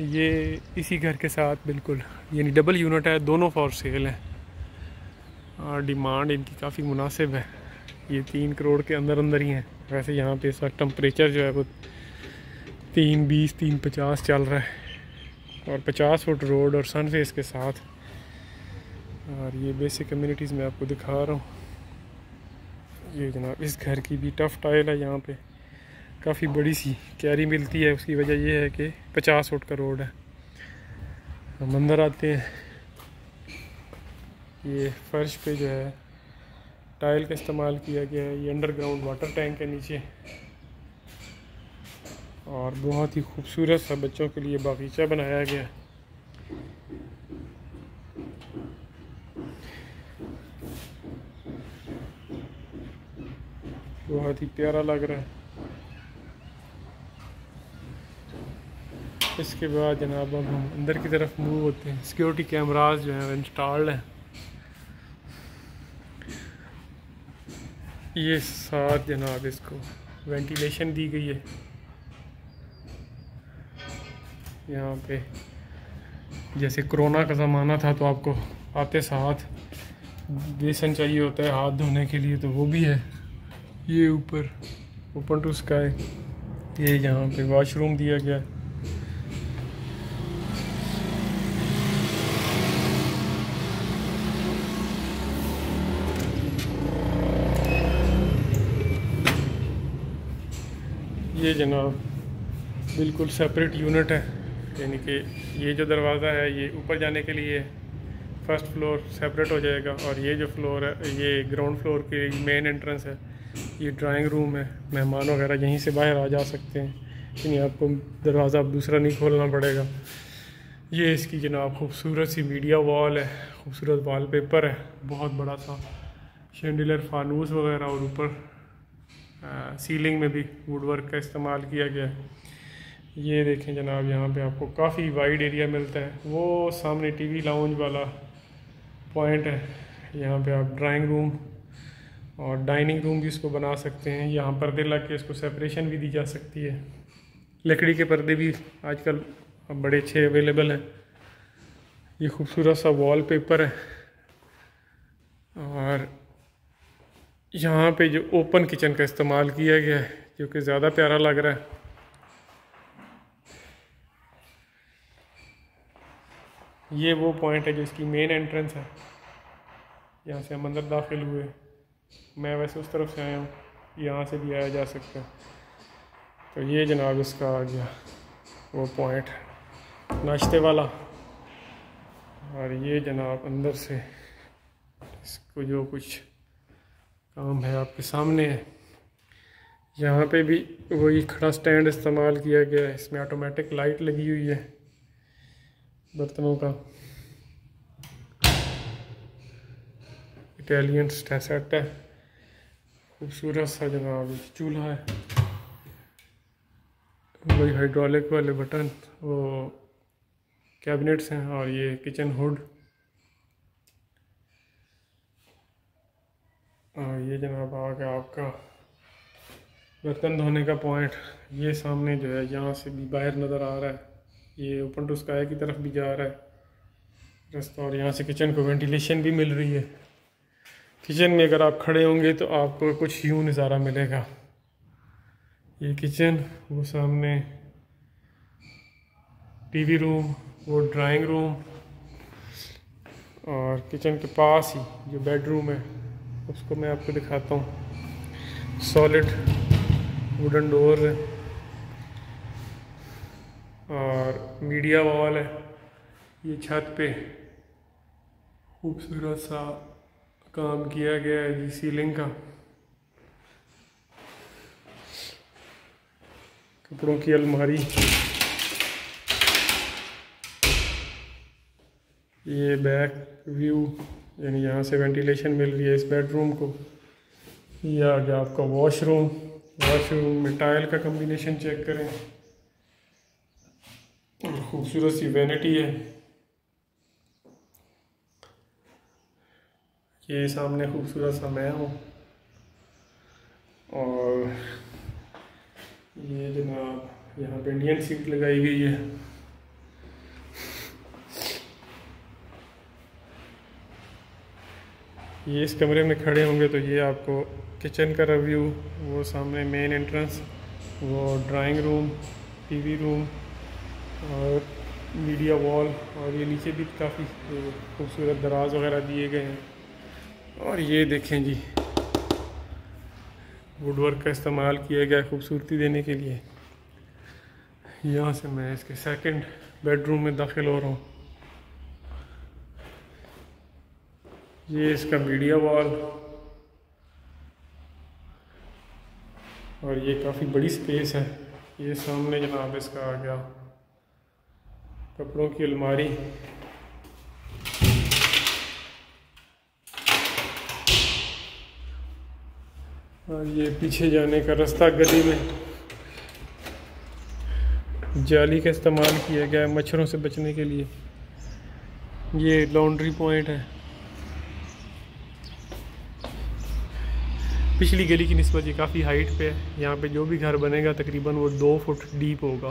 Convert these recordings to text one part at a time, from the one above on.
ये इसी घर के साथ, बिल्कुल। यानी डबल यूनिट है, दोनों फॉर सेल हैं। और डिमांड इनकी काफ़ी मुनासिब है। ये तीन करोड़ के अंदर अंदर ही हैं। वैसे यहाँ पे इस वक्त टम्परेचर जो है वो तीन बीस, तीन पचास चल रहा है। और पचास फुट रोड और सन फेस के साथ। और ये बेसिक कम्युनिटीज़ मैं आपको दिखा रहा हूँ। ये जनाब, इस घर की भी टफ़ टाइल है यहाँ पे। काफ़ी बड़ी सी कैरी मिलती है, उसकी वजह यह है कि पचास फुट का रोड है। हम अंदर आते हैं। ये फर्श पे जो है, टाइल का इस्तेमाल किया गया है। ये अंडरग्राउंड वाटर टैंक है नीचे। और बहुत ही खूबसूरत सा बच्चों के लिए बागीचा बनाया गया। है बहुत ही प्यारा लग रहा है। इसके बाद जनाब अब हम अंदर की तरफ़ मूव होते हैं। सिक्योरिटी कैमराज जो हैं इंस्टॉल्ड हैं। ये साथ जनाब इसको वेंटिलेशन दी गई है। यहाँ पे जैसे कोरोना का ज़माना था तो आपको आते साथ बेसन चाहिए होता है हाथ धोने के लिए तो वो भी है। ये ऊपर ओपन टू स्काई ये यहाँ पे वॉशरूम दिया गया। है ये जनाब, बिल्कुल सेपरेट यूनिट है। यानी कि ये जो दरवाज़ा है, ये ऊपर जाने के लिए फ़र्स्ट फ्लोर सेपरेट हो जाएगा और ये जो फ्लोर है, ये ग्राउंड फ्लोर की मेन एंट्रेंस है। ये ड्राइंग रूम है। मेहमान वगैरह यहीं से बाहर आ जा सकते हैं। यानी आपको दरवाज़ा अब दूसरा नहीं खोलना पड़ेगा। ये इसकी जनाब खूबसूरत सी मीडिया वॉल है। खूबसूरत वाल पेपर है। बहुत बड़ा सा शेंडिलर फानूस वगैरह और ऊपर सीलिंग में भी वुड वर्क का इस्तेमाल किया गया है। ये देखें जनाब, यहाँ पे आपको काफ़ी वाइड एरिया मिलता है। वो सामने टीवी लाउंज वाला पॉइंट है। यहाँ पे आप ड्राइंग रूम और डाइनिंग रूम भी इसको बना सकते हैं। यहाँ पर्दे लग के इसको सेपरेशन भी दी जा सकती है। लकड़ी के पर्दे भी आजकल बड़े अच्छे अवेलेबल हैं। ये खूबसूरत सा वॉल पेपर है। और यहाँ पे जो ओपन किचन का इस्तेमाल किया गया है, जो कि ज़्यादा प्यारा लग रहा है। ये वो पॉइंट है जो इसकी मेन एंट्रेंस है। यहाँ से हम अंदर दाखिल हुए। मैं वैसे उस तरफ़ से आया हूँ। यहाँ से भी आया जा सकता है। तो ये जनाब इसका आ गया वो पॉइंट नाश्ते वाला। और ये जनाब अंदर से इसको जो कुछ काम है आपके सामने। है यहाँ पे भी वही खड़ा स्टैंड इस्तेमाल किया गया है। इसमें ऑटोमेटिक लाइट लगी हुई है बर्तनों का। इटालियन सेट है। खूबसूरत सा जनाब चूल्हा है। वही हाइड्रोलिक वाले बटन। वो कैबिनेट्स हैं और ये किचन हुड और ये जनाब आ गया आपका बर्तन धोने का पॉइंट ये सामने जो है, यहाँ से भी बाहर नज़र आ रहा है। ये ओपन टू स्काई की तरफ़ भी जा रहा है। रास्ता और यहाँ से किचन को वेंटिलेशन भी मिल रही है। किचन में अगर आप खड़े होंगे तो आपको कुछ यूँ नज़ारा मिलेगा। ये किचन वो सामने टीवी रूम वो ड्राइंग रूम और किचन के पास ही जो बेडरूम है उसको मैं आपको दिखाता हूँ। सॉलिड वुडन डोर है। और मीडिया वॉल है। ये छत पे खूबसूरत सा काम किया गया है जी सीलिंग का। कपड़ों की अलमारी। ये बैक व्यू यानी यहाँ से वेंटिलेशन मिल रही है इस बेडरूम को। ये आ गया आपका वॉशरूम वॉशरूम में टाइल का कम्बिनेशन चेक करें। खूबसूरत सी वैनिटी है। ये सामने खूबसूरत सा मैं हूँ। और ये जनाब, यहाँ पे इंडियन सीट लगाई गई है। ये इस कमरे में खड़े होंगे तो ये आपको किचन का रिव्यू वो सामने मेन एंट्रेंस वो ड्राइंग रूम टीवी रूम और मीडिया वॉल और ये नीचे भी काफ़ी खूबसूरत दराज वगैरह दिए गए हैं। और ये देखें जी वुडवर्क का इस्तेमाल किया गया खूबसूरती देने के लिए। यहाँ से मैं इसके सेकंड बेडरूम में दाखिल हो रहा हूँ। ये इसका मीडिया वॉल। और ये काफ़ी बड़ी स्पेस है। ये सामने जनाब इसका आ गया। कपड़ों की अलमारी। और ये पीछे जाने का रास्ता गली में। जाली का इस्तेमाल किया गया है मच्छरों से बचने के लिए। ये लॉन्ड्री पॉइंट है। पिछली गली की नस्बत ये काफ़ी हाइट पे है। यहाँ पे जो भी घर बनेगा, तकरीबन वो दो फुट डीप होगा।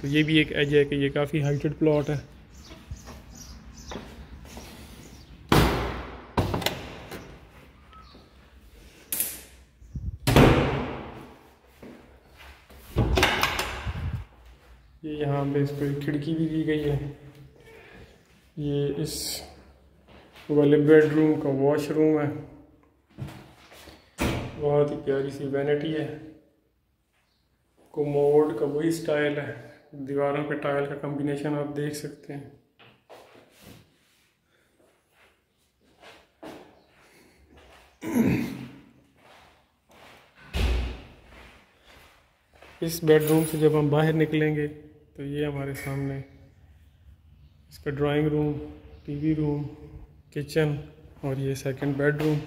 तो ये भी एक एज है कि ये काफ़ी हाइटेड प्लॉट है। ये यहाँ पे इस पर खिड़की भी दी गई है। ये इस वाले बेडरूम का वॉशरूम है। बहुत ही प्यारी सी वैनिटी है। कोमोड का वही स्टाइल है। दीवारों पे टाइल का कॉम्बिनेशन आप देख सकते हैं। इस बेडरूम से जब हम बाहर निकलेंगे तो ये हमारे सामने इसका drawing room TV room kitchen और ये सेकंड बेडरूम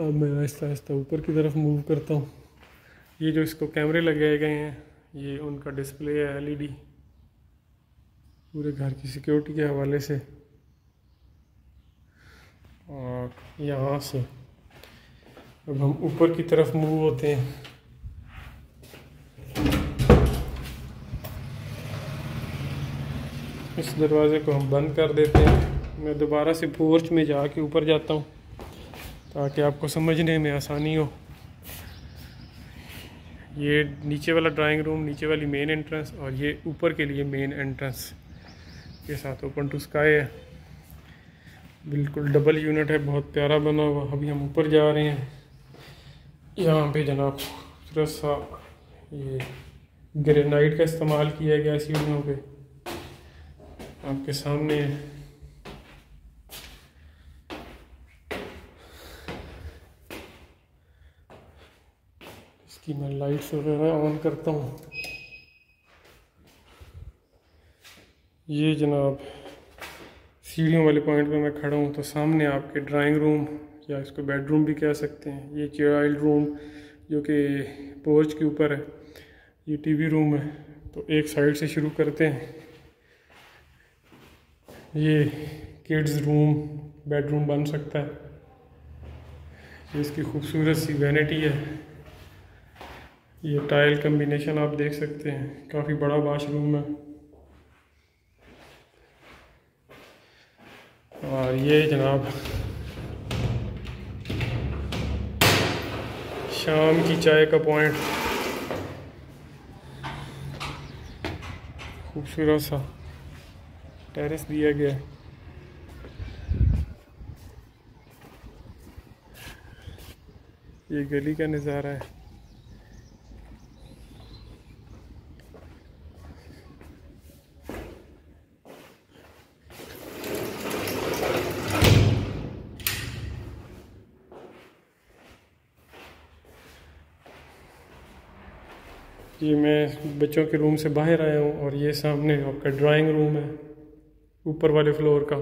अब मैं आहिस्ता आहिस्ता ऊपर की तरफ़ मूव करता हूँ। ये जो इसको कैमरे लगाए गए हैं, ये उनका डिस्प्ले है एलईडी पूरे घर की सिक्योरिटी के हवाले से। और यहाँ से अब हम ऊपर की तरफ़ मूव होते हैं। इस दरवाज़े को हम बंद कर देते हैं। मैं दोबारा से पोर्च में जा जाके ऊपर जाता हूँ। ताकि आपको समझने में आसानी हो। ये नीचे वाला ड्राइंग रूम नीचे वाली मेन एंट्रेंस और ये ऊपर के लिए मेन एंट्रेंस के साथ ओपन टू स्काई है। बिल्कुल डबल यूनिट है, बहुत प्यारा बना हुआ। अभी हम ऊपर जा रहे हैं। यहाँ पे जनाब खूबसूरत सा ये ग्रेनाइट का इस्तेमाल किया गया सीढ़ियों पे। आपके सामने इसकी मैं लाइट्स वगैरह ऑन करता हूँ। ये जनाब, सीढ़ियों वाले पॉइंट पे मैं खड़ा हूँ तो सामने आपके ड्राइंग रूम या इसको बेडरूम भी कह सकते हैं। ये चाइल्ड रूम जो कि पोर्च के ऊपर है, ये टीवी रूम है। तो एक साइड से शुरू करते हैं। ये किड्स रूम बेडरूम बन सकता है। ये इसकी खूबसूरत सी वैनिटी है। ये टाइल कम्बिनेशन आप देख सकते हैं। काफ़ी बड़ा वाशरूम है। और ये जनाब, शाम की चाय का पॉइंट खूबसूरत सा टेरेस दिया गया है। ये गली का नज़ारा है। ये मैं बच्चों के रूम से बाहर आया हूँ और ये सामने आपका ड्राइंग रूम है, ऊपर वाले फ्लोर का।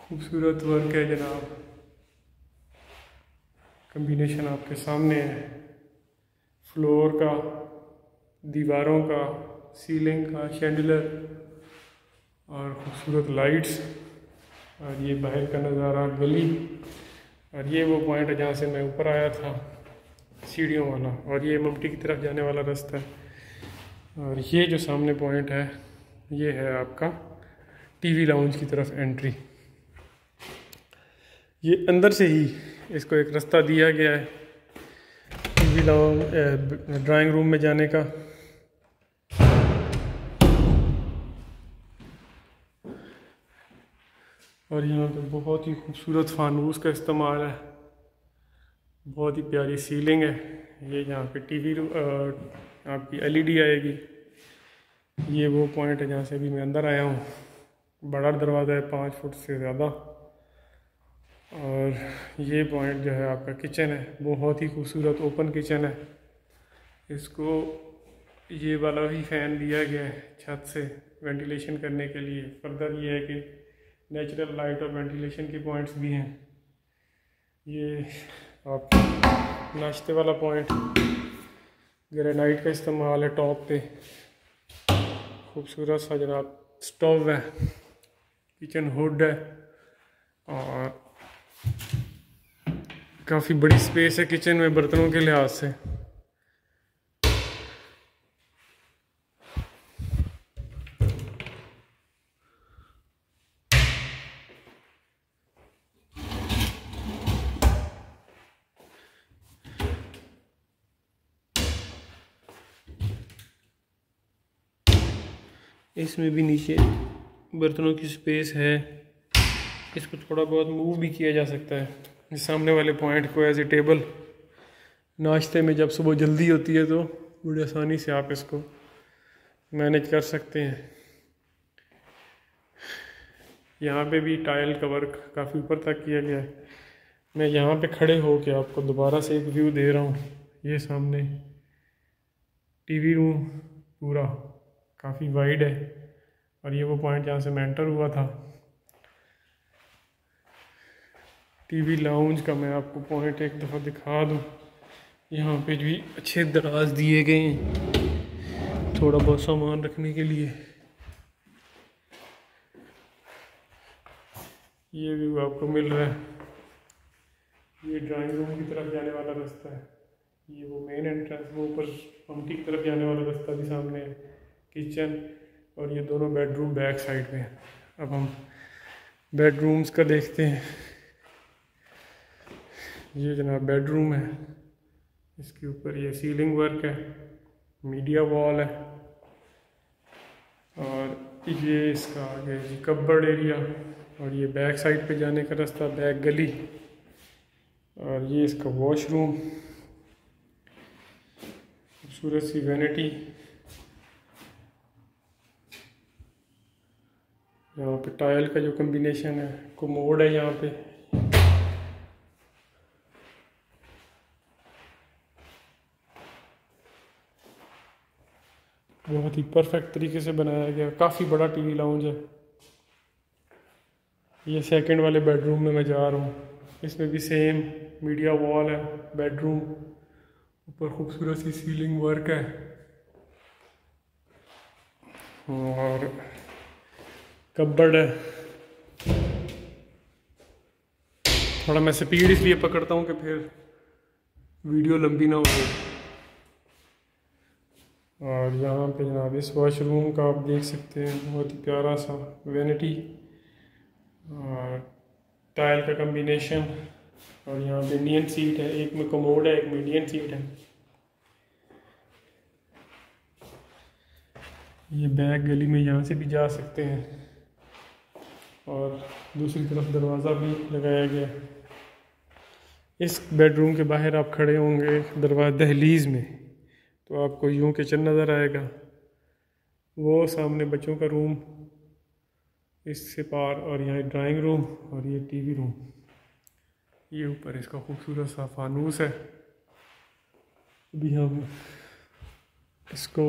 खूबसूरत वर्क है जनाब। कम्बिनेशन आपके सामने है। फ्लोर का, दीवारों का सीलिंग का शेंडलर और खूबसूरत लाइट्स और ये बाहर का नज़ारा, गली। और ये वो पॉइंट है जहाँ से मैं ऊपर आया था, सीढ़ियों वाला, और ये ममटी की तरफ़ जाने वाला रास्ता है। और ये जो सामने पॉइंट है, ये है आपका टीवी लाउंज की तरफ़ एंट्री ये अंदर से ही इसको एक रास्ता दिया गया है टीवी लाउंज ड्राइंग रूम में जाने का। और यहाँ पे बहुत ही खूबसूरत फानूस का इस्तेमाल है। बहुत ही प्यारी सीलिंग है। ये यहाँ पे टीवी आपकी एलईडी आएगी। ये वो पॉइंट है जहाँ से अभी मैं अंदर आया हूँ। बड़ा दरवाज़ा है, पाँच फुट से ज़्यादा। और ये पॉइंट जो है आपका किचन है। बहुत ही खूबसूरत ओपन किचन है। इसको ये वाला भी फ़ैन दिया गया है छत से वेंटिलेशन करने के लिए। फर्दर ये है कि नेचुरल लाइट और वेंटिलेशन के पॉइंट्स भी हैं। ये आप नाश्ते वाला पॉइंट, ग्रेनाइट का इस्तेमाल है टॉप पे। खूबसूरत सा जनाब स्टोव है, किचन हुड है और काफ़ी बड़ी स्पेस है किचन में बर्तनों के लिहाज से। इसमें भी नीचे बर्तनों की स्पेस है। इसको थोड़ा बहुत मूव भी किया जा सकता है। इस सामने वाले पॉइंट को एज ए टेबल नाश्ते में जब सुबह जल्दी होती है तो बड़ी आसानी से आप इसको मैनेज कर सकते हैं। यहाँ पे भी टाइल का वर्क काफ़ी ऊपर तक किया गया है। मैं यहाँ पे खड़े हो के आपको दोबारा से एक व्यू दे रहा हूँ। ये सामने टीवी रूम पूरा। काफ़ी वाइड है। और ये वो पॉइंट जहाँ से मैं एंटर हुआ था। टीवी लाउंज का मैं आपको पॉइंट एक दफ़ा दिखा दूँ। यहाँ पे भी अच्छे दराज दिए गए हैं। थोड़ा बहुत सामान रखने के लिए। ये व्यू आपको मिल रहा है। ये ड्राइंग रूम की तरफ़ जाने वाला रास्ता है। ये वो मेन एंट्रेंस वो ऊपर पम्पटी की तरफ़ जाने वाला रास्ता भी सामने है। किचन और ये दोनों बेडरूम बैक साइड में अब हम बेडरूम्स का देखते हैं। ये जनाब बेडरूम है। इसके ऊपर ये सीलिंग वर्क है मीडिया वॉल है और ये इसका आगे जी कब्बड़ एरिया और ये बैक साइड पे जाने का रास्ता बैक गली और ये इसका वॉशरूम खूबसूरत सी वैनिटी यहाँ पे टाइल का जो कम्बिनेशन है कोमोड है यहाँ पे। बहुत ही परफेक्ट तरीके से बनाया गया, काफ़ी बड़ा टीवी लाउंज है। ये सेकंड वाले बेडरूम में मैं जा रहा हूँ। इसमें भी सेम मीडिया वॉल है बेडरूम ऊपर खूबसूरत सी सीलिंग वर्क है। और कब्बड़ है। थोड़ा मैं स्पीड इसलिए पकड़ता हूँ कि फिर वीडियो लंबी ना हो और यहाँ पे जनाब, इस वॉशरूम का आप देख सकते हैं, बहुत ही प्यारा सा वेनिटी और टाइल का कम्बिनेशन और यहाँ पे इंडियन सीट है, एक में कमोड है, एक में इंडियन सीट है। ये बैक गली में यहाँ से भी जा सकते हैं। और दूसरी तरफ़ दरवाज़ा भी लगाया गया। इस बेडरूम के बाहर आप खड़े होंगे दरवाज़ा दहलीज़ में तो आपको यूँ किचन नज़र आएगा। वो सामने बच्चों का रूम इससे पार और यहाँ ड्राइंग रूम और ये टीवी रूम ये ऊपर इसका खूबसूरत सा फानूस है। अभी हम इसको,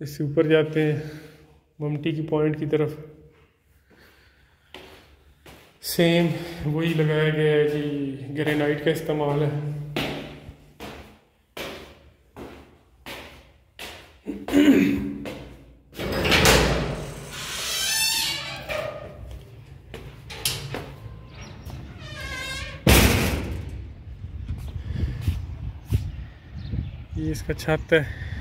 इससे ऊपर जाते हैं। ममटी की पॉइंट की तरफ़। सेम वही लगाया गया है जी ग्रेनाइट का इस्तेमाल है। ये इसका छत है।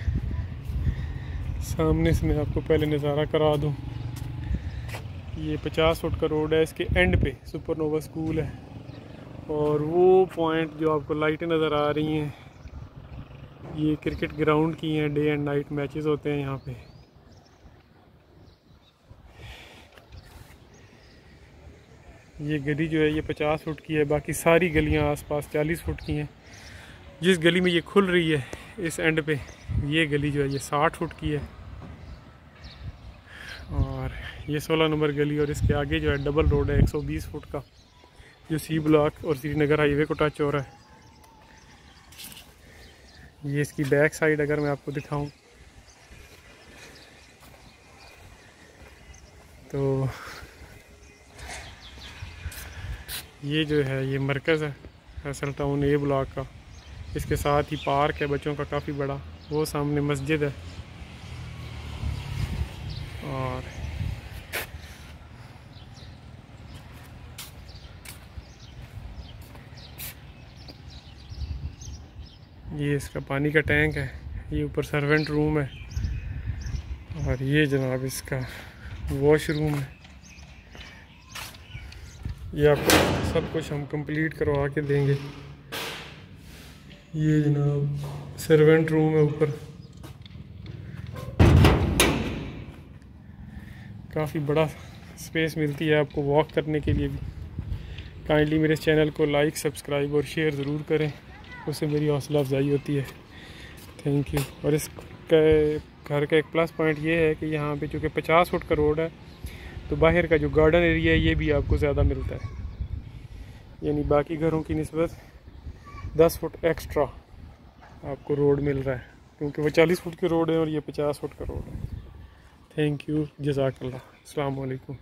सामने से मैं आपको पहले नज़ारा करा दूँ। ये पचास फुट का रोड है, इसके एंड पे सुपरनोवा स्कूल है। और वो पॉइंट जो आपको लाइटें नज़र आ रही हैं, ये क्रिकेट ग्राउंड की हैं डे एंड नाइट मैचेस होते हैं यहाँ पे। ये गली जो है, ये पचास फुट की है, बाकी सारी गलियाँ आसपास चालीस फुट की हैं। जिस गली में ये खुल रही है, इस एंड पे, ये गली जो है, ये साठ फुट की है। और ये सोलह नंबर गली और इसके आगे जो है डबल रोड है 120 फुट का, जो सी ब्लॉक और श्रीनगर हाईवे को टच हो रहा है। ये इसकी बैक साइड अगर मैं आपको दिखाऊँ तो ये जो है, ये मरकज़ है फैसल टाउन ए ब्लॉक का। इसके साथ ही पार्क है, बच्चों का काफ़ी बड़ा, वो सामने मस्जिद है और ये इसका पानी का टैंक है, ये ऊपर सर्वेंट रूम है, और ये जनाब इसका वॉशरूम है। ये आपको सब कुछ हम कंप्लीट करवा के देंगे। ये जनाब सर्वेंट रूम है ऊपर। काफ़ी बड़ा स्पेस मिलती है आपको वॉक करने के लिए भी। काइंडली मेरे चैनल को लाइक सब्सक्राइब और शेयर ज़रूर करें। उससे मेरी हौसला अफजाई होती है। थैंक यू और इस घर का एक प्लस पॉइंट ये है कि यहाँ पे चूँकि पचास फुट का रोड है तो बाहर का जो गार्डन एरिया है, ये भी आपको ज़्यादा मिलता है। यानी बाकी घरों की नस्बत दस फुट एक्स्ट्रा आपको रोड मिल रहा है, क्योंकि वो चालीस फुट की रोड है और ये पचास फुट का रोड है। थैंक यू जजाकल्ला अलैक्म.